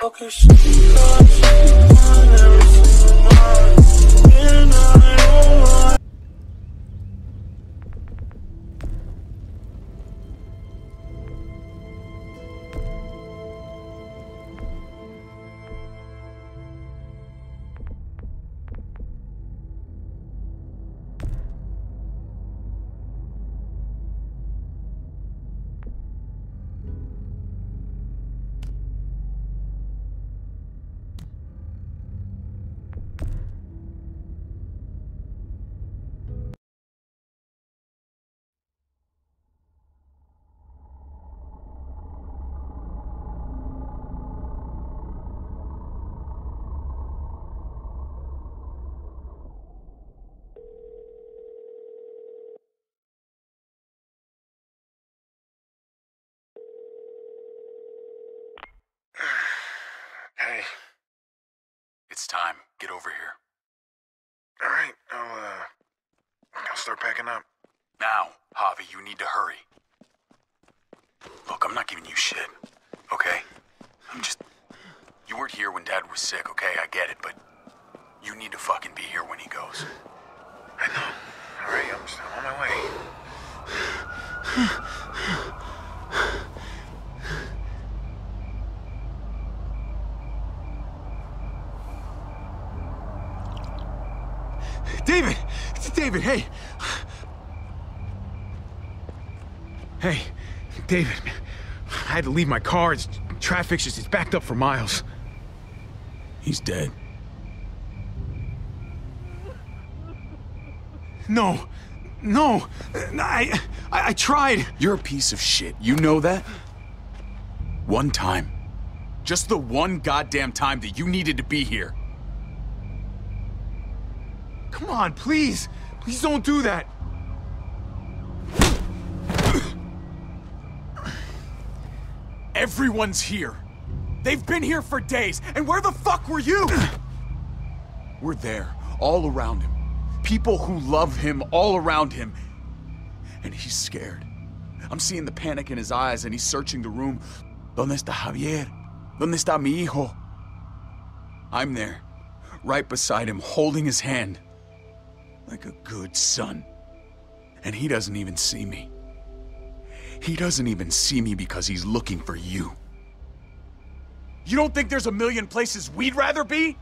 Hey, time. Get over here. all right, I'll, uh, I'll start packing up. Now, Javi, you need to hurry. Look, I'm not giving you shit, okay? I'm just. You weren't here when Dad was sick, okay? I get it, but you need to fucking be here when he goes. I know. All right, I'm, just, I'm on my way. David! David, hey! Hey, David. I had to leave my car. It's, traffic's just, it's backed up for miles. He's dead. No. No. I, I, I tried. You're a piece of shit. You know that? One time. Just the one goddamn time that you needed to be here. Come on, please. Please don't do that. Everyone's here. They've been here for days, and where the fuck were you? We're there, all around him. People who love him all around him. And he's scared. I'm seeing the panic in his eyes, and he's searching the room. ¿Dónde está Javier? ¿Dónde está mi hijo? I'm there, right beside him, holding his hand. Like a good son. And he doesn't even see me. He doesn't even see me because he's looking for you. You don't think there's a million places we'd rather be?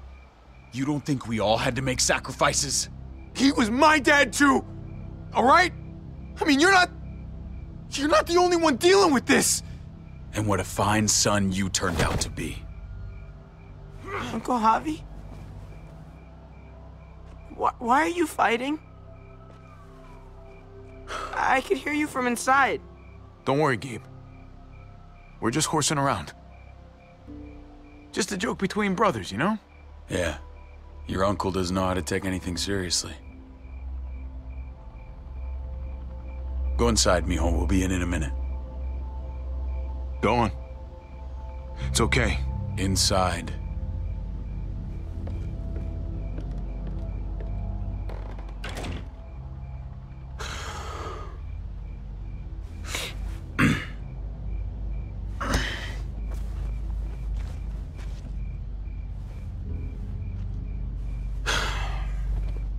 You don't think we all had to make sacrifices? He was my dad too. All right? I mean, you're not you're not the only one dealing with this. And what a fine son you turned out to be. Uncle Javi? Why, why are you fighting? I could hear you from inside. Don't worry, Gabe. We're just horsing around. Just a joke between brothers, you know? Yeah. Your uncle doesn't know how to take anything seriously. Go inside, mijo. We'll be in in a minute. Go on. It's okay. Inside.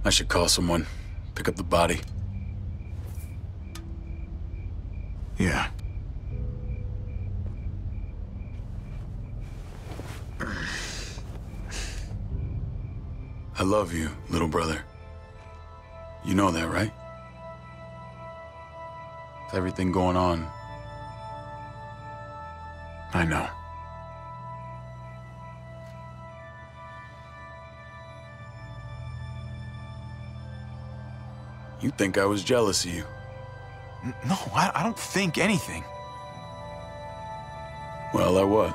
I should call someone. Pick up the body. Yeah. I love you, little brother. You know that, right? With everything going on, I know. You think I was jealous of you. No, I, I don't think anything. Well, I was.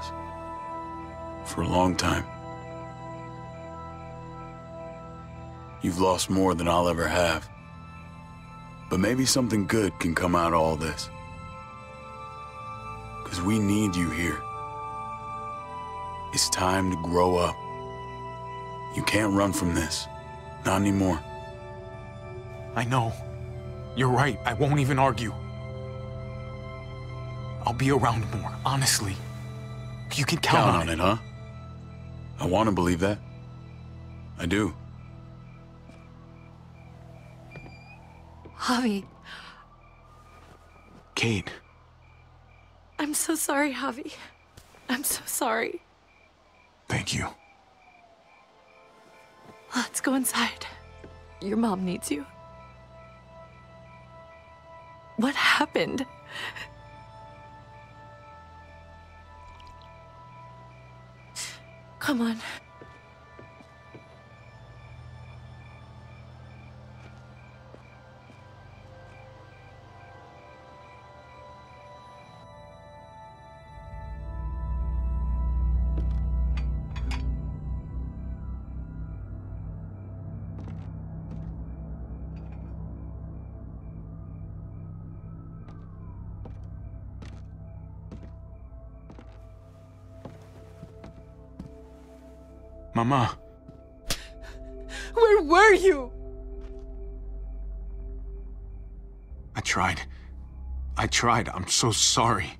For a long time. You've lost more than I'll ever have. But maybe something good can come out of all this. Because we need you here. It's time to grow up. You can't run from this. Not anymore. I know. You're right. I won't even argue. I'll be around more, honestly. You can count, Count on it, huh? I want to believe that. I do. Javi, Kate, I'm so sorry, Javi. I'm so sorry. thank you. Let's go inside. Your mom needs you. What happened? Come on. Mama, Where were you? I tried. I tried. I'm so sorry.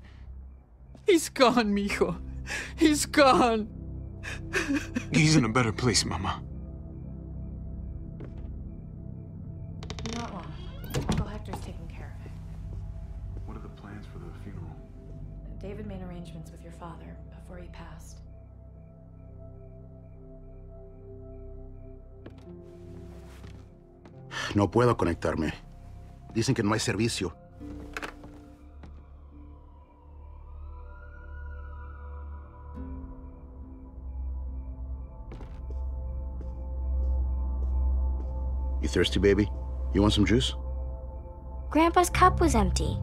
He's gone, mijo. He's gone. He's in a better place, Mama. Not long. Uncle Hector's taking care of it. What are the plans for the funeral? David made arrangements with your father before he passed. No puedo conectarme. Dicen que no hay servicio. You thirsty, baby? You want some juice? Grandpa's cup was empty.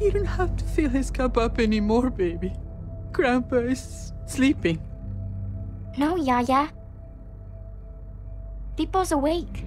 You don't have to fill his cup up anymore, baby. Grandpa is sleeping. No, Yaya. People's awake.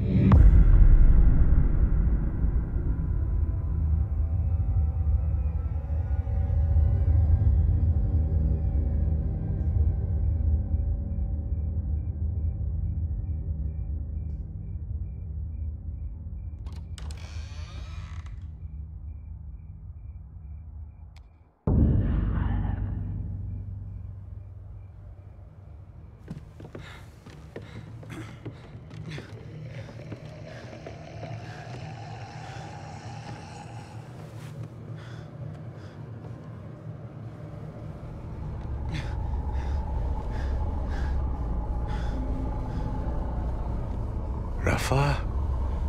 Rafa,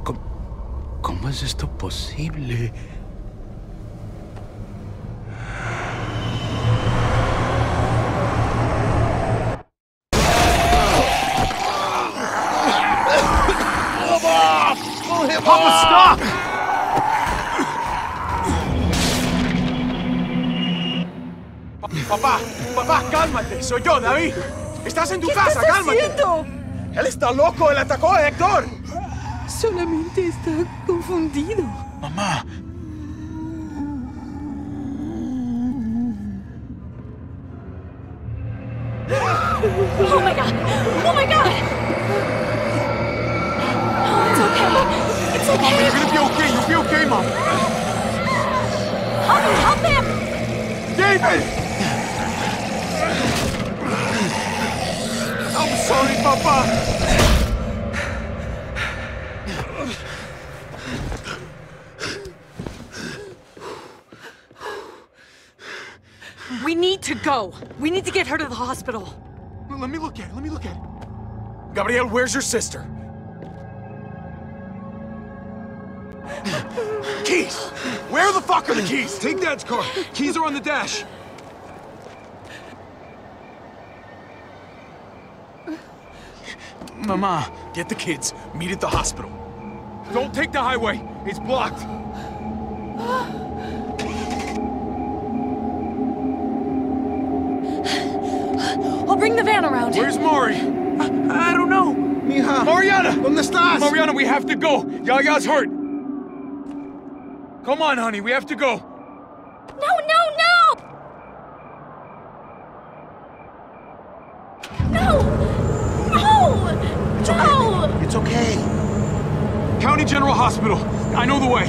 ¿cómo, cómo es esto posible? Papa, stop! Papá, papá, cálmate. Soy yo, David. Estás en tu casa, estás cálmate. haciendo? Él está loco, él atacó a Héctor. Solamente está confundido. Mamá, hospital. Well, Let me look at it. Let me look at it. Gabriel, where's your sister? keys! Where the fuck are the keys? take Dad's car. Keys are on the dash. Mama, Get the kids. Meet at the hospital. don't take the highway. It's blocked. I'll bring the van around. Where's Mari? I don't know. Mija. Mariana! ¿Dónde estás? Mariana, we have to go. Yaya's hurt. Come on, honey, we have to go. No, no, no! No! No! No! It's okay. County General Hospital. I know the way.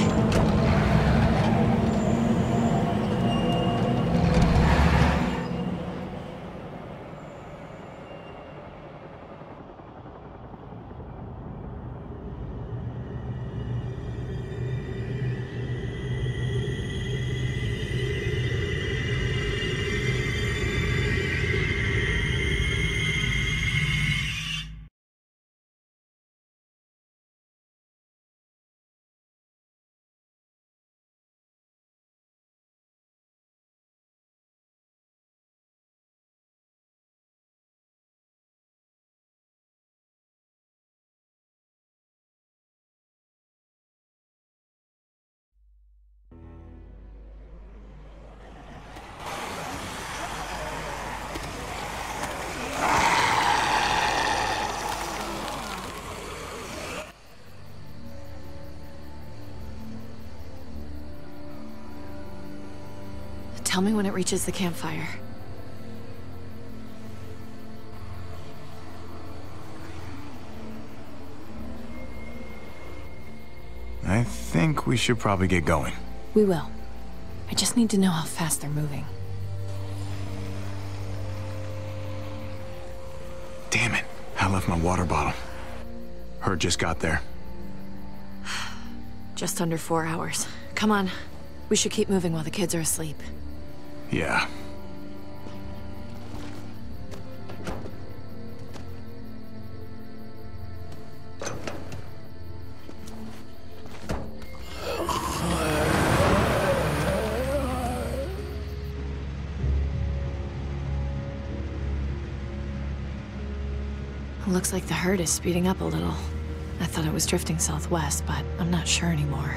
Tell me when it reaches the campfire. I think we should probably get going. We will. I just need to know how fast they're moving. Damn it. I left my water bottle. Hurt just got there. Just under four hours. Come on. We should keep moving while the kids are asleep. Yeah. Looks like the herd is speeding up a little. I thought it was drifting southwest, but I'm not sure anymore.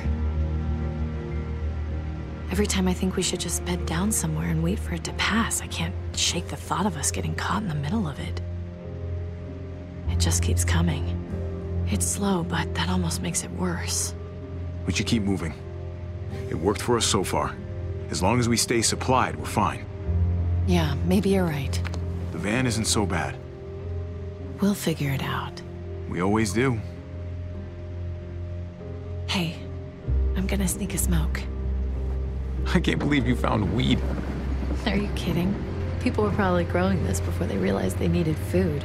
Every time I think we should just bed down somewhere and wait for it to pass, I can't shake the thought of us getting caught in the middle of it. It just keeps coming. It's slow, but that almost makes it worse. We should keep moving. It worked for us so far. As long as we stay supplied, we're fine. Yeah, maybe you're right. The van isn't so bad. We'll figure it out. We always do. Hey, I'm gonna sneak a smoke. I can't believe you found weed. Are you kidding? People were probably growing this before they realized they needed food.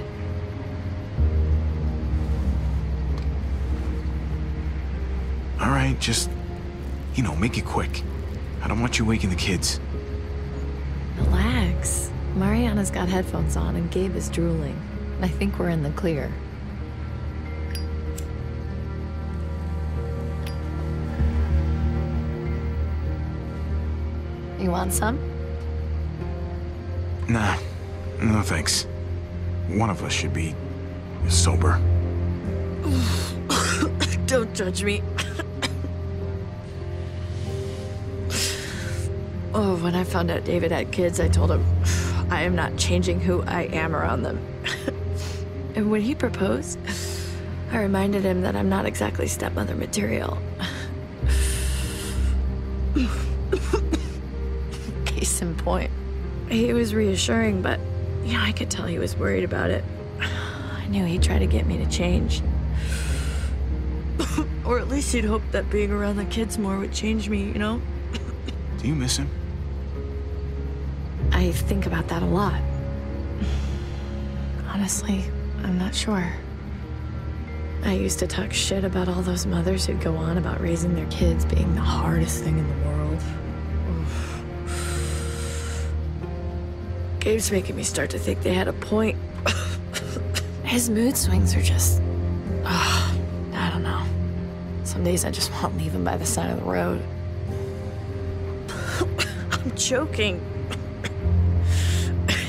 All right, just, you know, make it quick. I don't want you waking the kids. Relax. Mariana's got headphones on and Gabe is drooling. I think we're in the clear. You want some? Nah, no thanks. One of us should be sober. Don't judge me. oh, when I found out David had kids, I told him I am not changing who I am around them. and when he proposed, I reminded him that I'm not exactly stepmother material. Point. He was reassuring, but yeah, I could tell he was worried about it. I knew he'd try to get me to change. or at least he'd hope that being around the kids more would change me, you know? Do you miss him? I think about that a lot. Honestly, I'm not sure. I used to talk shit about all those mothers who'd go on about raising their kids being the hardest thing in the world. Gabe's making me start to think they had a point. His mood swings are just. ah, I don't know. Some days I just want to leave him by the side of the road. I'm joking.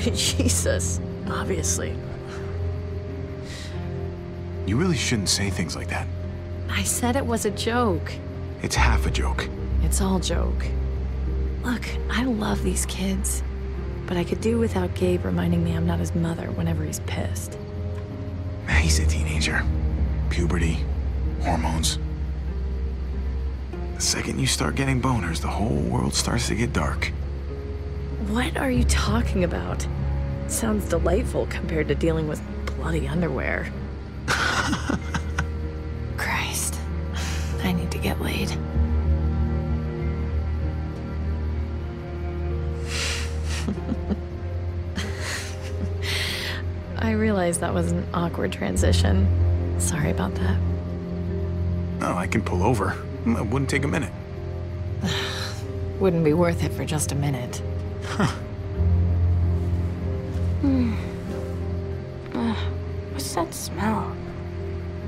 Jesus, obviously. You really shouldn't say things like that. I said it was a joke. It's half a joke. It's all joke. Look, I love these kids, but I could do without Gabe reminding me I'm not his mother whenever he's pissed. He's a teenager. Puberty, hormones. The second you start getting boners, the whole world starts to get dark. What are you talking about? Sounds delightful compared to dealing with bloody underwear. Christ. I need to get laid. I realize that was an awkward transition. Sorry about that. Oh, I can pull over. It wouldn't take a minute. Wouldn't be worth it for just a minute. Huh? What's that smell?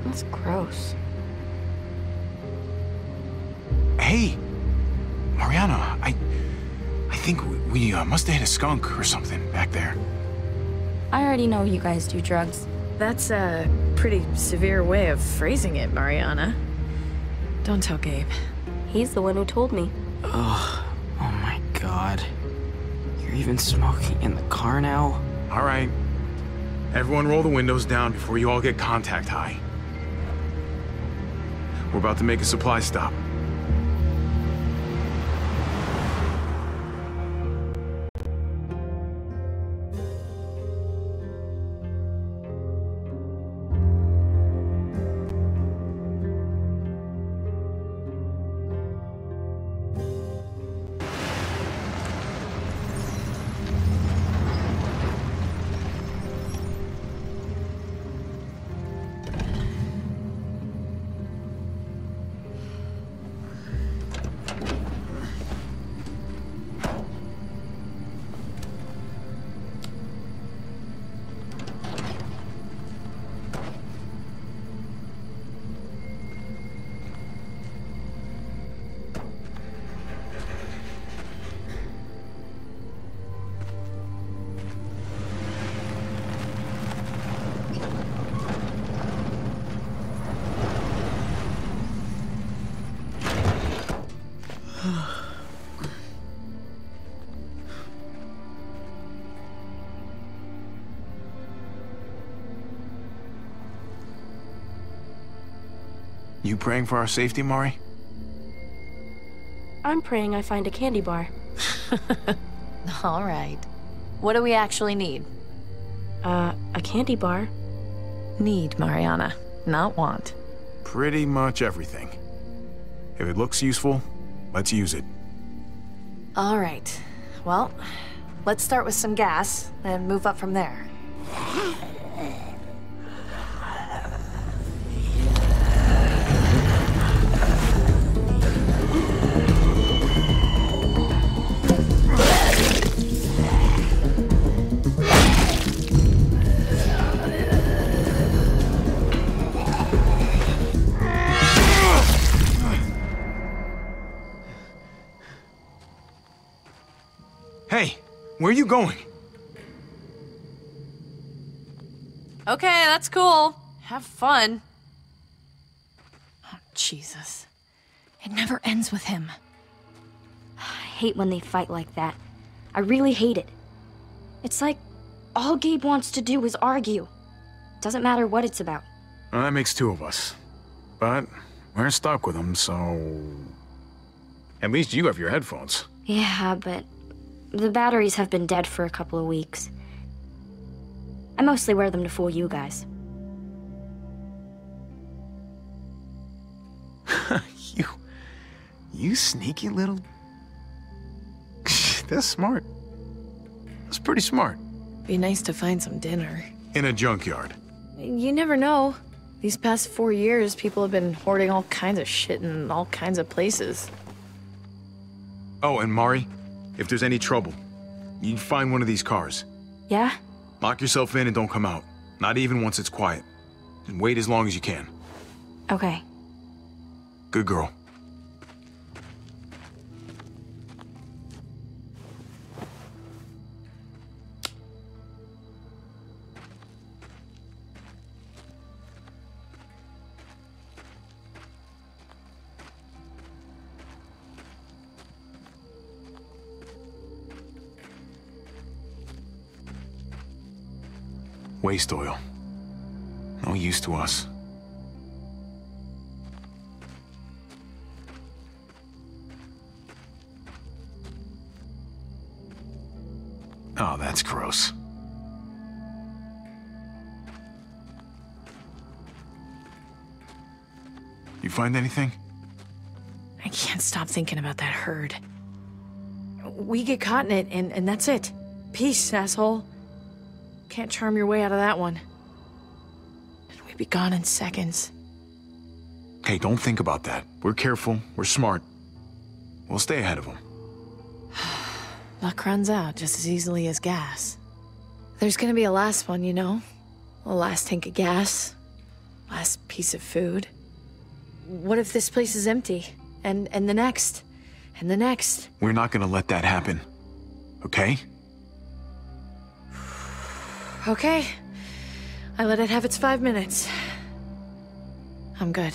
That's gross. Hey, Mariana, I, I think we, we uh, must have hit a skunk or something back there. I already know you guys do drugs. That's a pretty severe way of phrasing it, Mariana. Don't tell Gabe. He's the one who told me. Ugh. Oh my god. You're even smoking in the car now? All right. Everyone roll the windows down before you all get contact high. We're about to make a supply stop. You praying for our safety, Mari? I'm praying I find a candy bar. All right. What do we actually need? Uh, a candy bar? Need, Mariana, not want. Pretty much everything. If it looks useful, let's use it. All right. Well, let's start with some gas and move up from there. Where are you going? Okay, that's cool. Have fun. Oh, Jesus. It never ends with him. I hate when they fight like that. I really hate it. It's like all Gabe wants to do is argue. Doesn't matter what it's about. Well, that makes two of us. But we're stuck with him, so. At least you have your headphones. Yeah, but the batteries have been dead for a couple of weeks. I mostly wear them to fool you guys. you. You sneaky little. That's smart. That's pretty smart. Be nice to find some dinner. In a junkyard. You never know. These past four years, people have been hoarding all kinds of shit in all kinds of places. Oh, and Mari, if there's any trouble, you find one of these cars. Yeah? Lock yourself in and don't come out. Not even once it's quiet. And wait as long as you can. Okay. Good girl. Waste oil. No use to us. Oh, that's gross. You find anything? I can't stop thinking about that herd. We get caught in it, and, and that's it. Peace, asshole. Can't charm your way out of that one. And we'd be gone in seconds. Hey, don't think about that. We're careful, we're smart. We'll stay ahead of them. Luck runs out just as easily as gas. There's gonna be a last one, you know? A last tank of gas. Last piece of food. What if this place is empty? And and the next? And the next? We're not gonna let that happen. Okay? Okay. I let it have its five minutes. I'm good.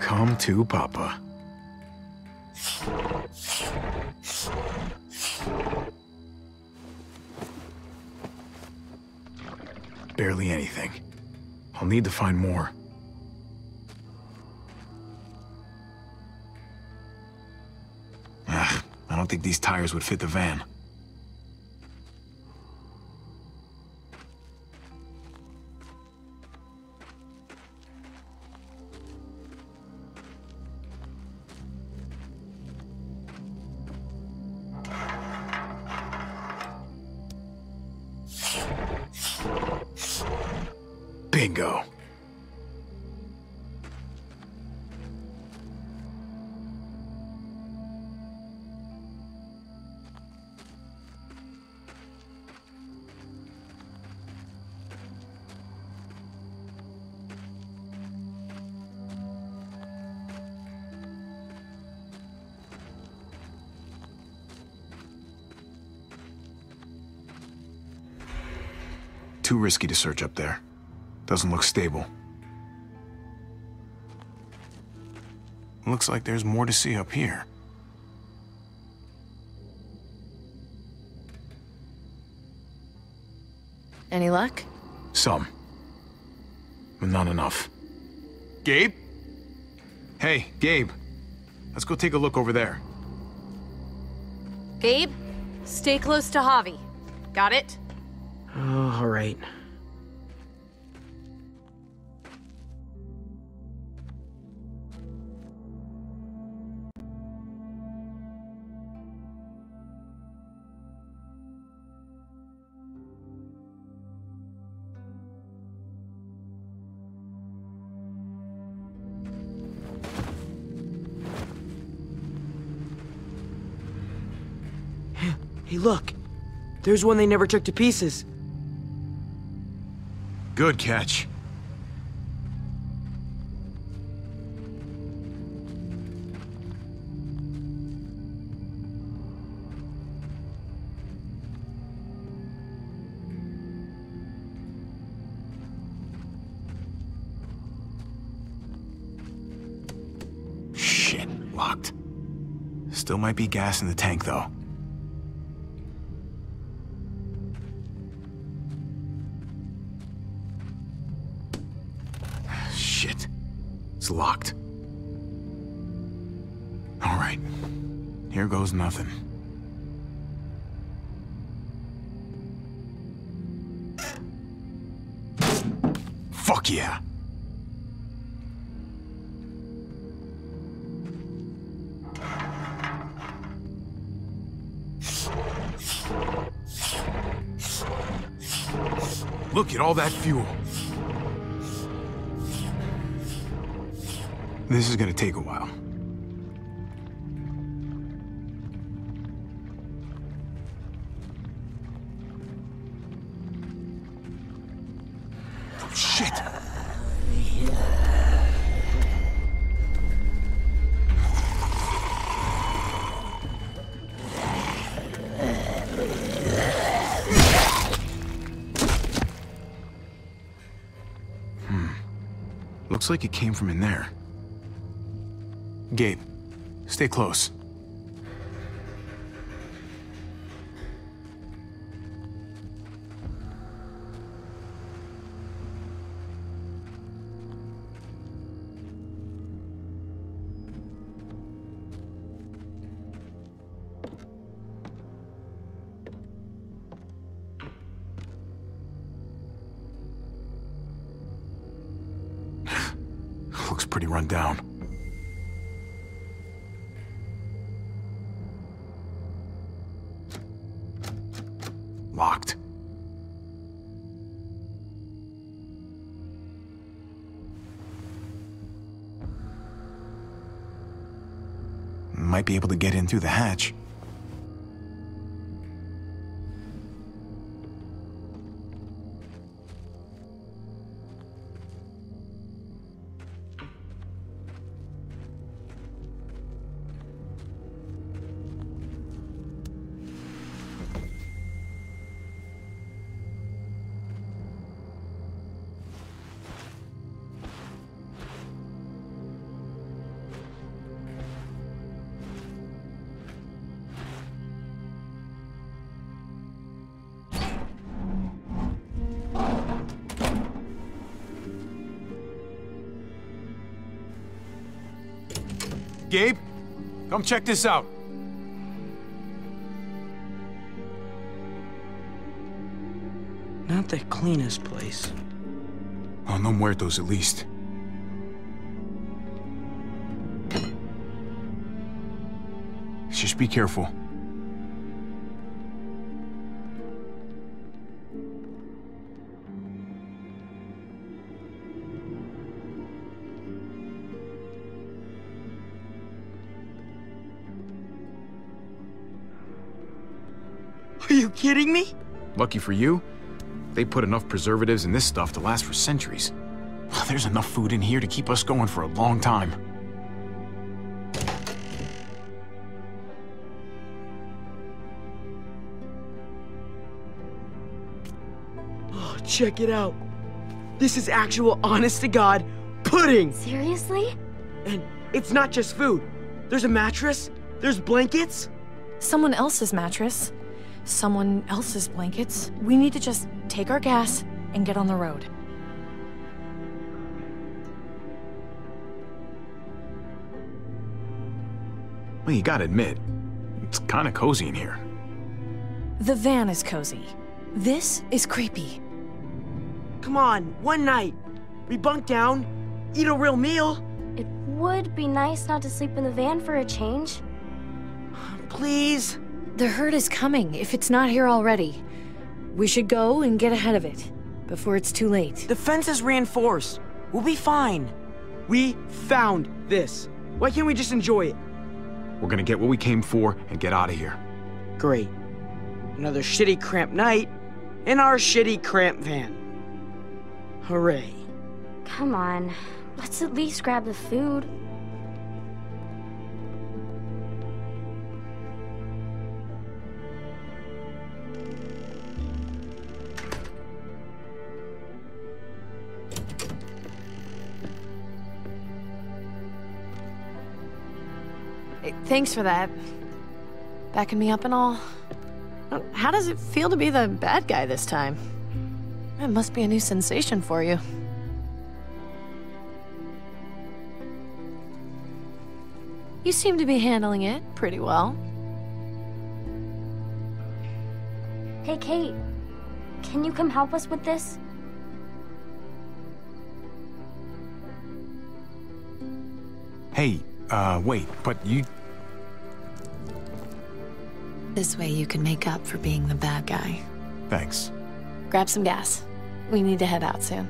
Come to Papa. Need to find more. Ugh, I don't think these tires would fit the van. Too risky to search up there. Doesn't look stable. Looks like there's more to see up here. Any luck? Some. But not enough. Gabe? Hey, Gabe. Let's go take a look over there. Gabe, stay close to Javi. Got it? Oh, all right. Hey, look. There's one they never took to pieces. Good catch. Shit, locked. Still might be gas in the tank, though. Locked. All right. Here goes nothing. Fuck yeah. Look at all that fuel. This is gonna take a while. Oh, shit! Hmm. Looks like it came from in there. Gabe, stay close. Looks pretty run down. Through the hatch. Gabe, come check this out. Not the cleanest place. Oh, no muertos at least. Just be careful. Kidding me? Lucky for you, they put enough preservatives in this stuff to last for centuries. There's enough food in here to keep us going for a long time. Oh, Check it out. This is actual honest to God pudding. Seriously? And it's not just food. There's a mattress, there's blankets. Someone else's mattress, someone else's blankets. We need to just take our gas and get on the road. Well, you gotta admit, it's kinda cozy in here. The van is cozy. This is creepy. Come on, one night. We bunk down, eat a real meal. It would be nice not to sleep in the van for a change. Please. The herd is coming, if it's not here already. We should go and get ahead of it, before it's too late. The fence is reinforced. We'll be fine. We found this. Why can't we just enjoy it? We're gonna get what we came for and get out of here. Great. Another shitty cramped night in our shitty cramped van. Hooray. Come on. Let's at least grab the food. Thanks for that. Backing me up and all. How does it feel to be the bad guy this time? It must be a new sensation for you. You seem to be handling it pretty well. Hey, Kate. Can you come help us with this? Hey, uh, wait, but you. This way you can make up for being the bad guy. Thanks. Grab some gas. We need to head out soon.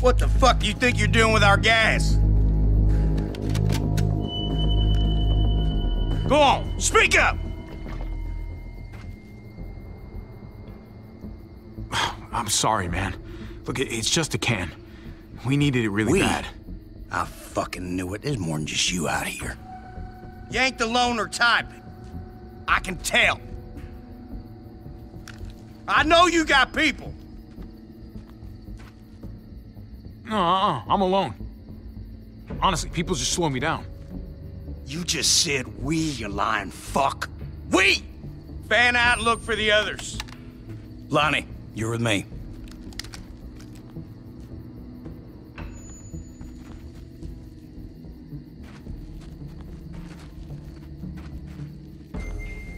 What the fuck do you think you're doing with our gas? Go on, speak up! I'm sorry, man. Look, it's just a can. We needed it really We? bad. I fucking knew it. There's more than just you out here. You ain't the loner type. I can tell. I know you got people. No, uh-uh, I'm alone. Honestly, people just slow me down. You just said we, you lying fuck. We! Fan out and look for the others. Lonnie, you're with me.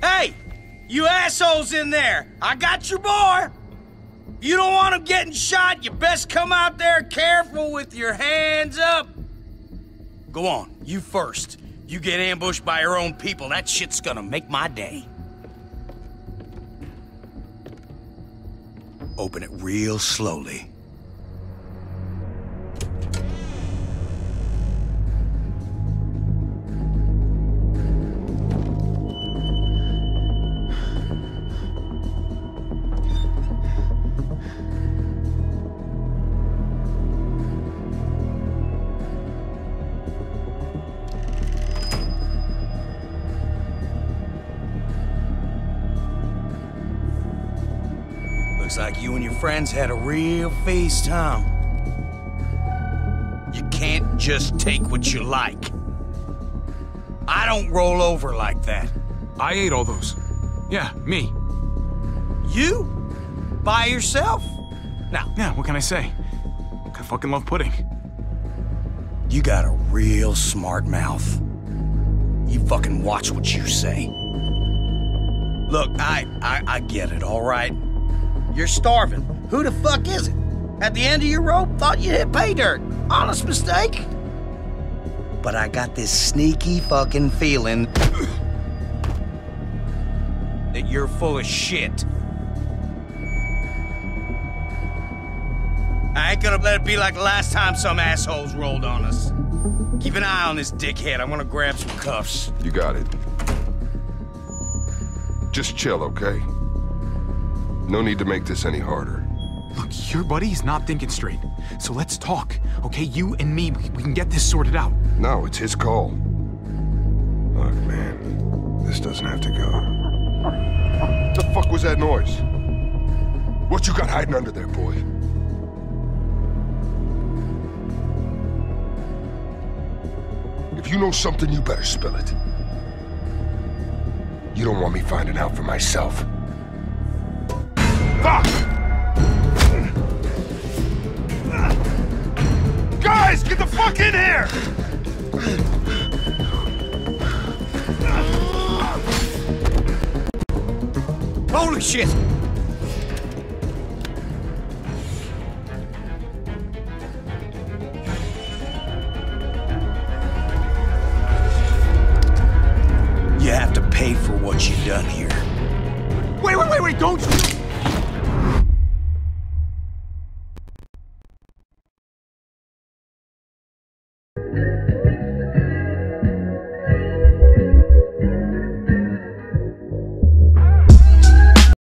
Hey! You assholes in there! I got your boy! You don't want him getting shot, you best come out there careful with your hands up. Go on, you first. You get ambushed by your own people, that shit's gonna make my day. Open it real slowly. Friends had a real feast, huh? You can't just take what you like. I don't roll over like that. I ate all those. Yeah, me. You? By yourself? Now, Yeah, what can I say? I fucking love pudding. you got a real smart mouth. You fucking watch what you say. Look, I, I, I get it, all right? You're starving. Who the fuck is it? At the end of your rope, thought you hit pay dirt. Honest mistake. But I got this sneaky fucking feeling that you're full of shit. I ain't gonna let it be like the last time some assholes rolled on us. Keep an eye on this dickhead. I'm gonna grab some cuffs. You got it. Just chill, okay? No need to make this any harder. Look, your buddy's not thinking straight. So let's talk, okay? You and me, we can get this sorted out. No, it's his call. Look, man, this doesn't have to go. What the fuck was that noise? What you got hiding under there, boy? If you know something, you better spill it. You don't want me finding out for myself. Fuck! Guys, get the fuck in here! Holy shit! You have to pay for what you've done